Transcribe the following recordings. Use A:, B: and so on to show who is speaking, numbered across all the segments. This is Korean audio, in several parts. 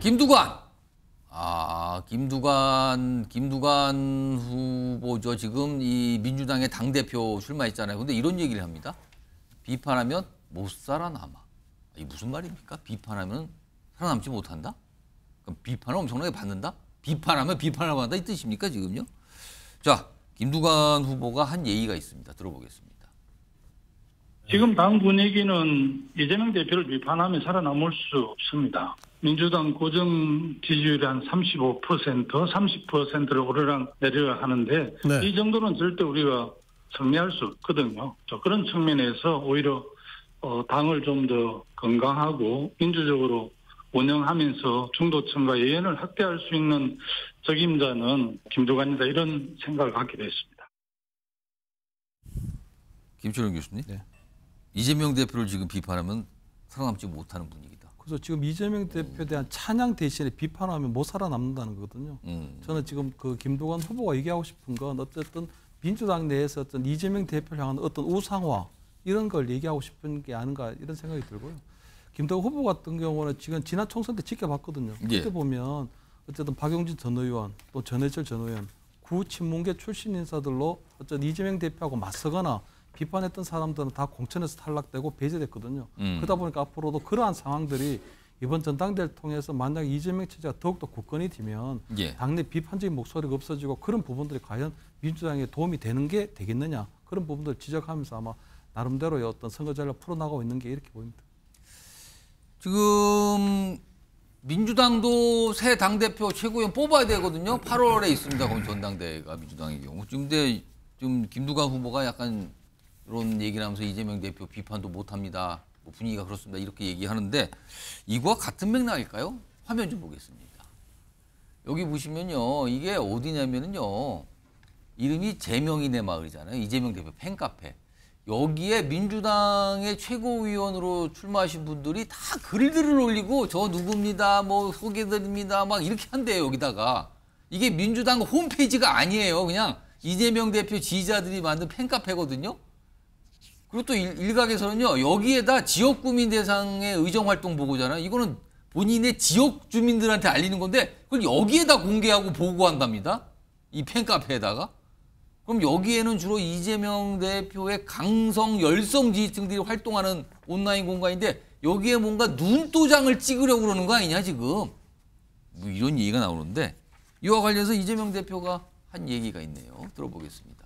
A: 김두관. 아, 김두관, 김두관 후보죠. 지금 이 민주당의 당대표 출마했잖아요. 근데 이런 얘기를 합니다. 비판하면 못 살아남아. 이 무슨 말입니까? 비판하면 살아남지 못한다? 그럼 비판을 엄청나게 받는다? 비판하면 비판을 받는다 이 뜻입니까 지금요? 자, 김두관 후보가 한 예의가 있습니다. 들어보겠습니다.
B: 지금 당 분위기는 이재명 대표를 비판하면 살아남을 수 없습니다. 민주당 고정 지지율이 한 35%, 30%를 오르락 내리락 하는데
C: 네.
B: 이 정도는 절대 우리가 승리할 수 없거든요. 저 그런 측면에서 오히려 어, 당을 좀 더 건강하고 민주적으로 운영하면서 중도층과 예연을 확대할 수 있는 적임자는 김두관이다 이런 생각을 갖게 됐습니다.
A: 김철용 교수님.
C: 네.
A: 이재명 대표를 지금 비판하면 살아남지 못하는 분위기다.
C: 그래서 지금 이재명 대표에 대한 찬양 대신에 비판하면 못 살아남는다는 거거든요.
A: 음.
C: 저는 지금 그 김두관 후보가 얘기하고 싶은 건 어쨌든 민주당 내에서 어떤 이재명 대표를 향한 어떤 우상화 이런 걸 얘기하고 싶은 게 아닌가 이런 생각이 들고요. 김두관 후보 같은 경우는 지금 지난 총선 때 지켜봤거든요. 그때
A: 예.
C: 보면 어쨌든 박용진 전 의원 또 전해철 전 의원 구 친문계 출신 인사들로 어쨌든 이재명 대표하고 맞서거나 비판했던 사람들은 다 공천에서 탈락되고 배제됐거든요.
A: 음.
C: 그러다 보니까 앞으로도 그러한 상황들이 이번 전당대회를 통해서 만약 이재명 체제가 더욱더 굳건히 되면
A: 예.
C: 당내 비판적인 목소리가 없어지고 그런 부분들이 과연 민주당에 도움이 되는 게 되겠느냐 그런 부분들 지적하면서 아마 나름대로의 어떤 선거 전략 풀어나가고 있는 게 이렇게 보입니다.
A: 지금 민주당도 새 당대표 최고위원 뽑아야 되거든요. 8월에 있습니다. 거기 전당대회가 민주당의 경우. 지금 근데 좀 김두관 후보가 약간 이런 얘기를 하면서 이재명 대표 비판도 못 합니다. 뭐 분위기가 그렇습니다. 이렇게 얘기하는데 이거와 같은 맥락일까요? 화면 좀 보겠습니다. 여기 보시면요. 이게 어디냐면은요. 이름이 제명이네 마을이잖아요. 이재명 대표 팬카페. 여기에 민주당의 최고위원으로 출마하신 분들이 다 글들을 올리고 저 누굽니다, 뭐 소개드립니다, 막 이렇게 한대요 여기다가 이게 민주당 홈페이지가 아니에요. 그냥 이재명 대표 지지자들이 만든 팬카페거든요. 그리고 또 일- 일각에서는요 여기에다 지역 구민 대상의 의정 활동 보고잖아요. 이거는 본인의 지역 주민들한테 알리는 건데 그걸 여기에다 공개하고 보고한답니다. 이 팬카페에다가. 그럼 여기에는 주로 이재명 대표의 강성 열성 지지층들이 활동하는 온라인 공간인데 여기에 뭔가 눈도장을 찍으려고 그러는 거 아니냐 지금 뭐 이런 얘기가 나오는데 이와 관련해서 이재명 대표가 한 얘기가 있네요. 들어보겠습니다.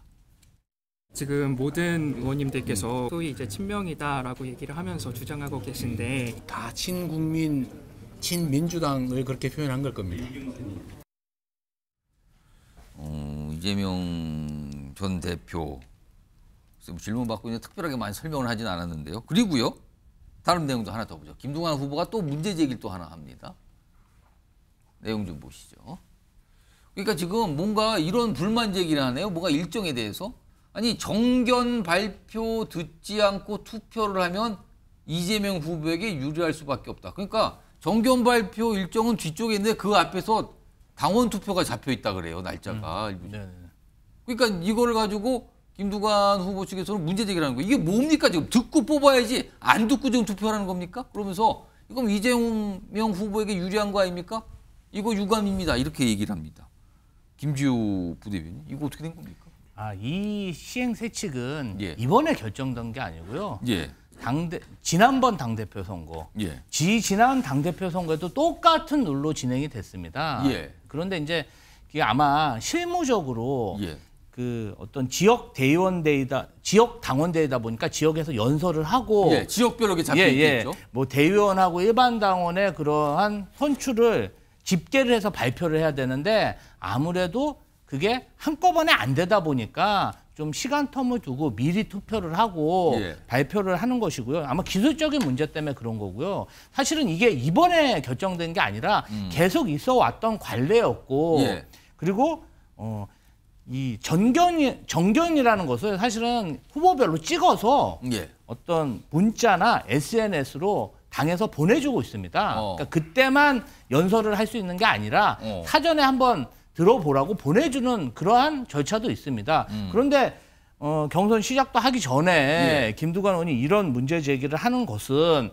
D: 지금 모든 의원님들께서 소위 이제 친명이다라고 얘기를 하면서 주장하고 계신데
E: 다 친국민, 친민주당을 그렇게 표현한 걸 겁니다.
A: 어, 이재명 전 대표 지금 질문 받고 있는데 특별하게 많이 설명을 하진 않았는데요. 그리고요 다른 내용도 하나 더 보죠. 김동완 후보가 또 문제 제기를 또 하나 합니다. 내용 좀 보시죠. 그러니까 지금 뭔가 이런 불만 제기를 하네요. 뭔가 일정에 대해서 아니 정견 발표 듣지 않고 투표를 하면 이재명 후보에게 유리할 수밖에 없다. 그러니까 정견 발표 일정은 뒤쪽에 있는데 그 앞에서 당원 투표가 잡혀 있다 그래요 날짜가.
E: 네.
A: 그러니까 이거를 가지고 김두관 후보 측에서는 문제 제기를 하는 거예요. 이게 뭡니까 지금 듣고 뽑아야지 안 듣고 지금 투표하는 겁니까? 그러면서 이건 이재명 후보에게 유리한 거 아닙니까? 이거 유감입니다. 이렇게 얘기를 합니다. 김지호 부대변인 이거 어떻게 된 겁니까?
E: 아, 이 시행 세칙은
A: 예.
E: 이번에 결정된 게 아니고요.
A: 예,
E: 당대 지난번 당 대표 선거,
A: 예,
E: 지 지난 당 대표 선거에도 똑같은 룰로 진행이 됐습니다.
A: 예.
E: 그런데 이제 이게 아마 실무적으로
A: 예,
E: 그 어떤 지역 대의원 대이다, 지역 당원 대이다 보니까 지역에서 연설을 하고
A: 예. 지역별로 이렇게 잡혀
E: 예,
A: 있겠죠.
E: 뭐 대의원하고 일반 당원의 그러한 선출을 집계를 해서 발표를 해야 되는데 아무래도 그게 한꺼번에 안 되다 보니까 좀 시간 텀을 두고 미리 투표를 하고
A: 예.
E: 발표를 하는 것이고요. 아마 기술적인 문제 때문에 그런 거고요. 사실은 이게 이번에 결정된 게 아니라 계속 있어 왔던 관례였고
A: 음. 예.
E: 그리고 어, 이 전견이 정견이라는 것을 사실은 후보별로 찍어서
A: 예,
E: 어떤 문자나 SNS로 당에서 보내주고 있습니다.
A: 어.
E: 그러니까 그때만 연설을 할 수 있는 게 아니라
A: 어.
E: 사전에 한번 들어보라고 보내주는 그러한 절차도 있습니다.
A: 음.
E: 그런데 어, 경선 시작도 하기 전에
A: 예.
E: 김두관 의원이 이런 문제 제기를 하는 것은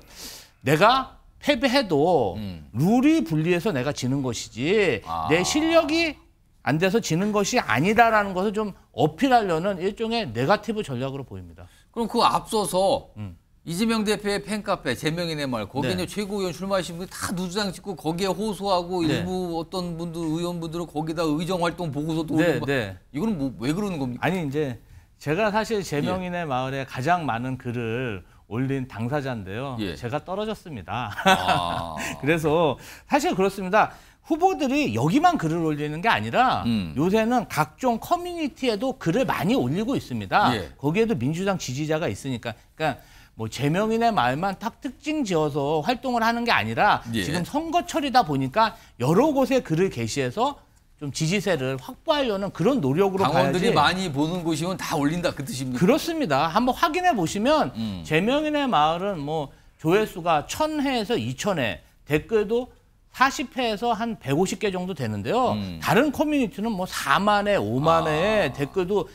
E: 내가 패배해도
A: 음.
E: 룰이 불리해서 내가 지는 것이지
A: 아.
E: 내 실력이 안 돼서 지는 것이 아니다라는 것을 좀 어필하려는 일종의 네가티브 전략으로 보입니다.
A: 그럼 그 앞서서
E: 음.
A: 이재명 대표의 팬카페 제명인의 말 거기에
E: 네.
A: 최고위원 출마하신 분이 다 누주장 찍고 거기에 호소하고
E: 네.
A: 일부 어떤 분들 의원분들은 거기다 의정 활동 보고서도
E: 네, 네.
A: 이거는 뭐 왜 그러는 겁니까?
E: 아니 이제 제가 사실
A: 예.
E: 제명인의 마을에 가장 많은 글을 올린 당사자인데요.
A: 예.
E: 제가 떨어졌습니다.
A: 아.
E: 그래서 사실 그렇습니다. 후보들이 여기만 글을 올리는 게 아니라
A: 음.
E: 요새는 각종 커뮤니티에도 글을 많이 올리고 있습니다.
A: 예.
E: 거기에도 민주당 지지자가 있으니까. 그러니까 뭐 제명인의 말만 딱 특징 지어서 활동을 하는 게 아니라
A: 예.
E: 지금 선거철이다 보니까 여러 곳에 글을 게시해서 좀 지지세를 확보하려는 그런 노력으로
A: 당원들이
E: 봐야지.
A: 많이 보는 곳이면 다 올린다 그 뜻입니까?
E: 그렇습니다. 한번 확인해 보시면
A: 음.
E: 제명인의 마을은 뭐 조회수가 1000회에서 2000회, 댓글도 40회에서 한 150개 정도 되는데요.
A: 음.
E: 다른 커뮤니티는 뭐 4만회, 5만회
A: 아.
E: 댓글도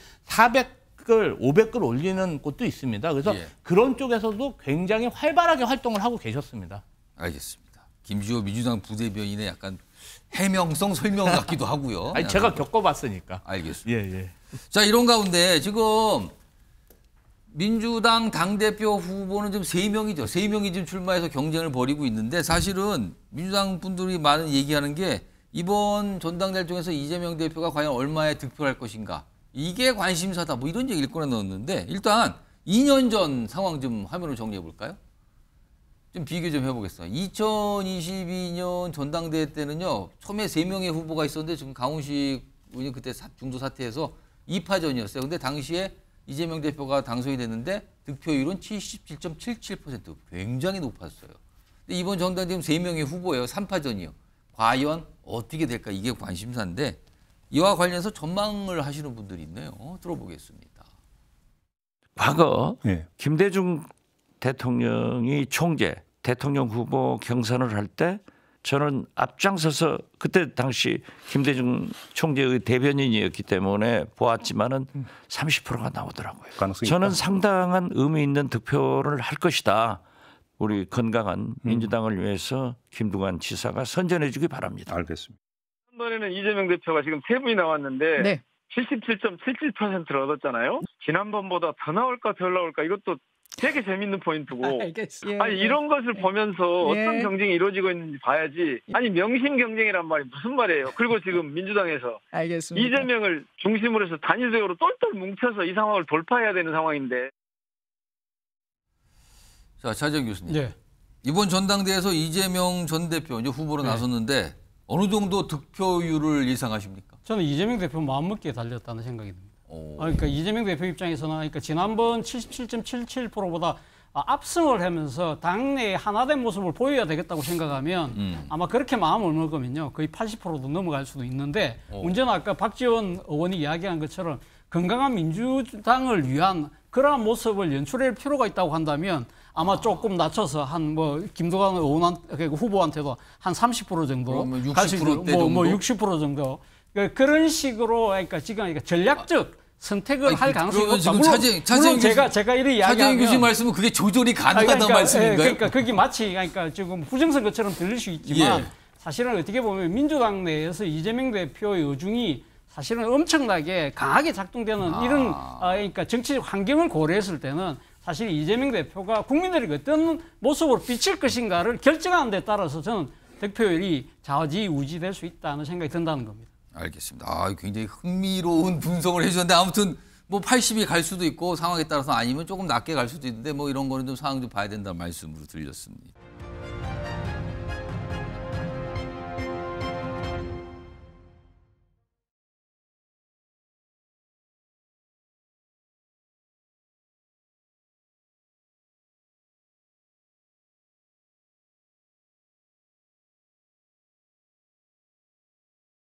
E: 400글, 500글 올리는 곳도 있습니다. 그래서
A: 예.
E: 그런 쪽에서도 굉장히 활발하게 활동을 하고 계셨습니다.
A: 알겠습니다. 김주호 민주당 부대변인의 약간 해명성 설명 같기도 하고요.
E: 아니 제가 겪어봤으니까.
A: 알겠습니다.
E: 예, 예.
A: 자 이런 가운데 지금 민주당 당대표 후보는 지금 세 명이죠. 세 명이 지금 출마해서 경쟁을 벌이고 있는데 사실은 민주당 분들이 많은 얘기하는 게 이번 전당대회 중에서 이재명 대표가 과연 얼마에 득표할 것인가 이게 관심사다 뭐 이런 얘기를 꺼내 넣었는데 일단 2년 전 상황 좀 화면으로 정리해 볼까요? 좀 비교 좀 해보겠습니다. 2022년 전당대회 때는요, 처음에 세 명의 후보가 있었는데 지금 강훈식 의원이 그때 사- 중도 사퇴해서 2파전이었어요. 근데 당시에 이재명 대표가 당선이 됐는데 득표율은 77.77% 굉장히 높았어요. 근데 이번 전당대회 지금 세 명의 후보예요. 3파전이요. 과연 어떻게 될까 이게 관심사인데 이와 관련해서 전망을 하시는 분들이 있네요. 들어보겠습니다.
F: 과거
G: 예.
F: 김대중 대통령이 총재 대통령 후보 경선을 할 때 저는 앞장서서 그때 당시 김대중 총재의 대변인이었기 때문에 보았지만은 30%가 나오더라고요.
G: 가능성이
F: 저는
G: 있다.
F: 상당한 의미 있는 득표를 할 것이다. 우리 건강한 민주당을 위해서 김두관 지사가 선전해 주기 바랍니다.
G: 알겠습니다.
H: 지난번에는 이재명 대표가 지금 세 분이 나왔는데
I: 네.
H: 77.77%를 얻었잖아요. 지난번보다 더 나올까 덜 나올까 이것도 되게 재밌는 포인트고.
I: 알겠습니다.
H: 아니 이런 것을 보면서
I: 예.
H: 어떤 경쟁이 이루어지고 있는지 봐야지. 아니 명심 경쟁이란 말이 무슨 말이에요? 그리고 지금 민주당에서
I: 알겠습니다.
H: 이재명을 중심으로 해서 단일적으로 똘똘 뭉쳐서 이 상황을 돌파해야 되는 상황인데
A: 자, 차정 교수님.
C: 네.
A: 이번 전당대회에서 이재명 전 대표 이제 후보로
C: 네.
A: 나섰는데 어느 정도 득표율을 예상하십니까?
C: 저는 이재명 대표 마음먹기에 달렸다는 생각이 듭니다.
A: 오.
C: 아, 그러니까 이재명 대표 입장에서는 그러니까 지난번 77.77%보다 아, 압승을 하면서 당내에 하나된 모습을 보여야 되겠다고 생각하면
A: 음.
C: 아마 그렇게 마음을 먹으면요 거의 80%도 넘어갈 수도 있는데
A: 오.
C: 문제는 아까 박지원 의원이 이야기한 것처럼 건강한 민주당을 위한 그러한 모습을 연출할 필요가 있다고 한다면 아마 조금 낮춰서 한 뭐 김도관 의원 후보한테도 한 30% 정도 갈수
A: 60%
C: 있는
A: 대
C: 뭐, 뭐
A: 정도?
C: 60% 정도 그- 그런 식으로 그러니까 지금 그러니까 전략적 선택을
A: 아니,
C: 할
A: 그-
C: 가능성이 높다.
A: 지금
C: 물론,
A: 차재- 차재현
C: 물론 제가 제가
A: 차재현
C: 이야기하면
A: 교수님 말씀은 그게 조절이 가능하다는 말씀인가요?
C: 예, 그러니까 그게 마치 그러니까 지금 부정선거처럼 들릴 수 있지만
A: 예.
C: 사실은 어떻게 보면 민주당 내에서 이재명 대표의 의중이 사실은 엄청나게 강하게 작동되는
A: 아.
C: 이런 아, 그러니까 정치적 환경을 고려했을 때는 사실 이재명 대표가 국민들에게 어떤 모습으로 비칠 것인가를 결정하는 데 따라서 저는 득표율이 좌지우지 될 수 있다는 생각이 든다는 겁니다.
A: 알겠습니다. 아, 굉장히 흥미로운 분석을 해주셨는데 아무튼 뭐 80이 갈 수도 있고 상황에 따라서 아니면 조금 낮게 갈 수도 있는데 뭐 이런 거는 좀 상황 좀 봐야 된다는 말씀으로 들렸습니다.